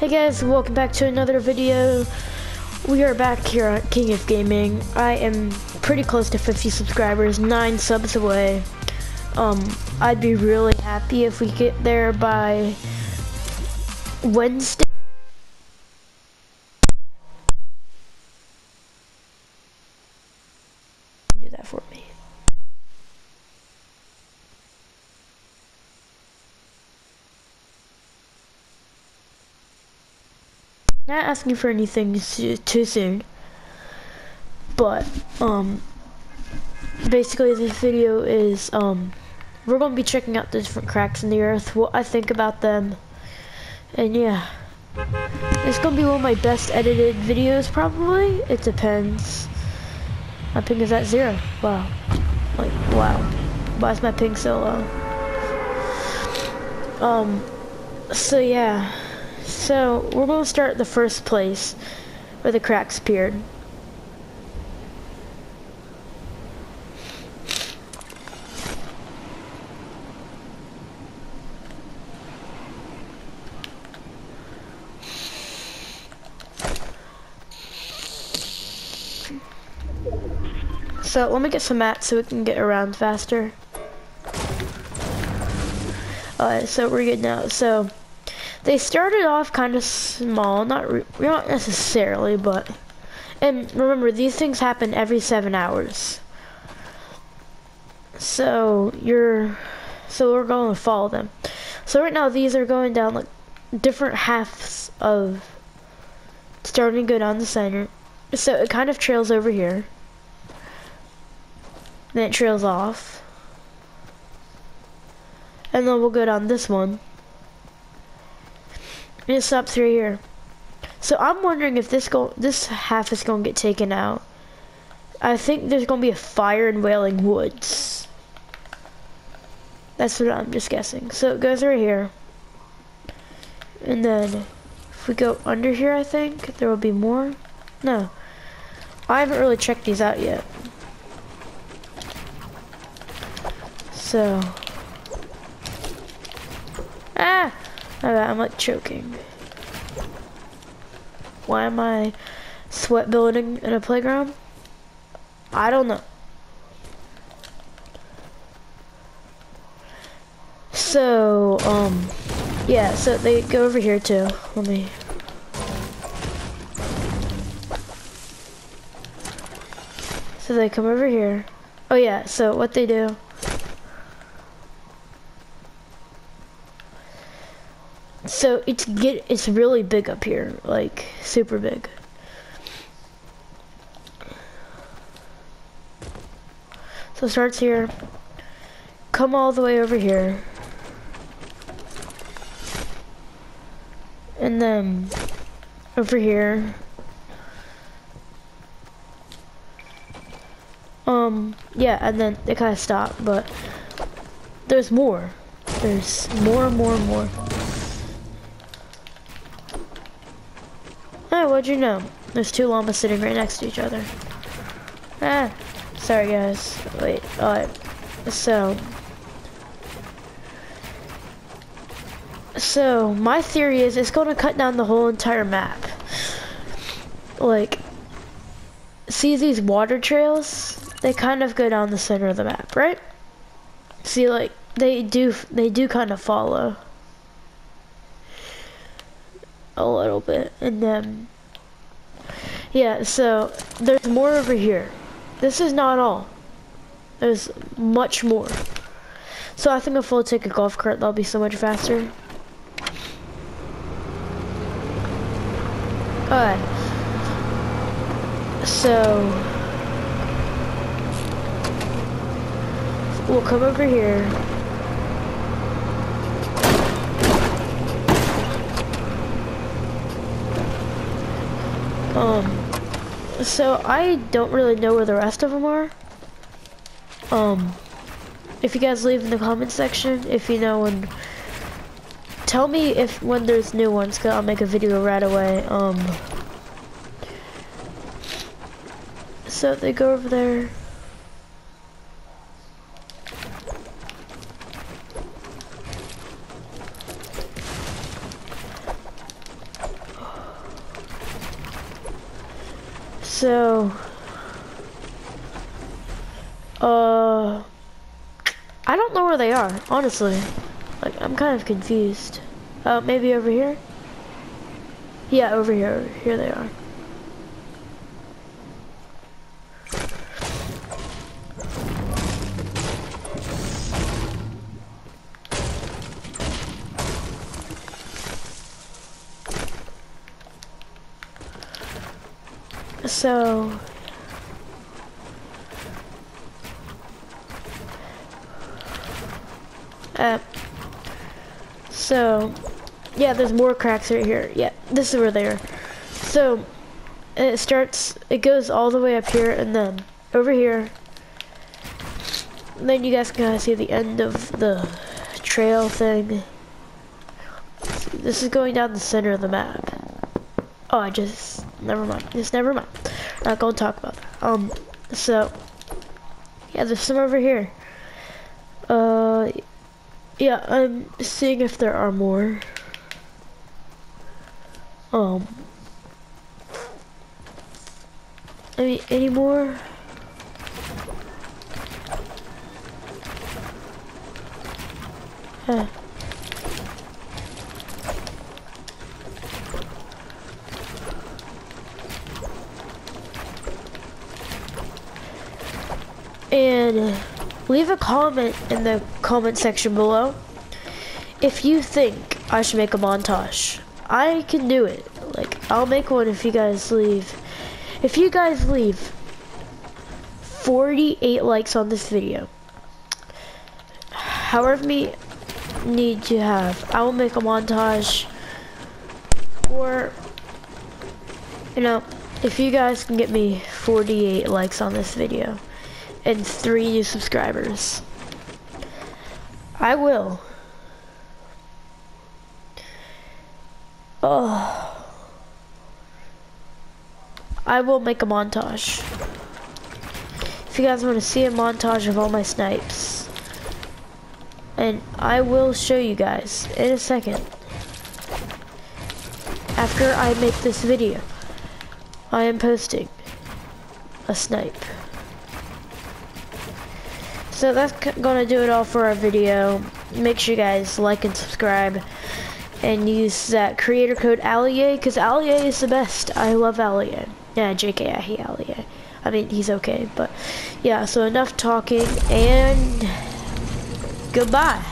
Hey guys, welcome back to another video. We are back here at King of Gaming. I am pretty close to 50 subscribers, 9 subs away. Um, I'd be really happy if we get there by Wednesday. Do that for me. Not asking for anything too, soon, but um, basically this video is um, we're gonna be checking out the different cracks in the earth, what I think about them, and yeah, it's gonna be one of my best edited videos probably. It depends. My ping is at zero. Wow, like wow. Why is my ping so low? Um, so yeah. So we're gonna start the first place where the cracks appeared. So let me get some mats so we can get around faster. Alright, so we're good now. So they started off kind of small, not not necessarily, but and remember these things happen every seven hours. So you're so we're going to follow them. So right now these are going down like different halves of starting to go down the center. So it kind of trails over here. Then it trails off. And then we'll go down this one. And it stops right here. So I'm wondering if this go this half is gonna get taken out. I think there's gonna be a fire in Wailing Woods. That's what I'm just guessing. So it goes right here. And then if we go under here I think there will be more. No. I haven't really checked these out yet. So Ah! I'm like choking. Why am I sweat building in a playground? I don't know. So, um, yeah, so they go over here too. Let me. So they come over here. Oh yeah, so what they do So it's get it's really big up here, like super big. So it starts here, come all the way over here, and then over here. Um, yeah, and then they kind of stop, but there's more. There's more, and more, and more. Oh, what'd you know? There's two llamas sitting right next to each other. Ah, sorry guys. Wait, alright. So, so my theory is it's going to cut down the whole entire map. Like, see these water trails? They kind of go down the center of the map, right? See, like, they do, they do kind of follow a little bit. And then yeah so there's more over here. This is not all. There's much more. So I think if we'll take a golf cart that'll be so much faster. Alright. So we'll come over here Um, so I don't really know where the rest of them are. Um, if you guys leave in the comment section, if you know and tell me if when there's new ones, cause I'll make a video right away. Um, so they go over there. So, uh, I don't know where they are, honestly. Like, I'm kind of confused. Uh, maybe over here? Yeah, over here. Here they are. So, uh, so, yeah, there's more cracks right here. Yeah, this is where they are. So, it starts, it goes all the way up here and then over here. Then you guys can kind of see the end of the trail thing. This is going down the center of the map. Oh, I just, never mind. Just never mind. Not gonna talk about that. Um, so, yeah, there's some over here. Uh, yeah, I'm seeing if there are more. Um, any, any more? Huh. Leave a comment in the comment section below if you think I should make a montage. I can do it. Like, I'll make one if you guys leave. If you guys leave 48 likes on this video, however many need you have, I will make a montage. Or, you know, if you guys can get me 48 likes on this video and three new subscribers, I will. Oh. I will make a montage. If you guys want to see a montage of all my snipes. And I will show you guys in a second. After I make this video, I am posting a snipe. So that's gonna do it all for our video. Make sure you guys like and subscribe and use that creator code Ali-A because Ali-A is the best. I love Ali-A. Yeah, JK, I hate Ali-A. I mean, he's okay, but yeah, so enough talking and goodbye.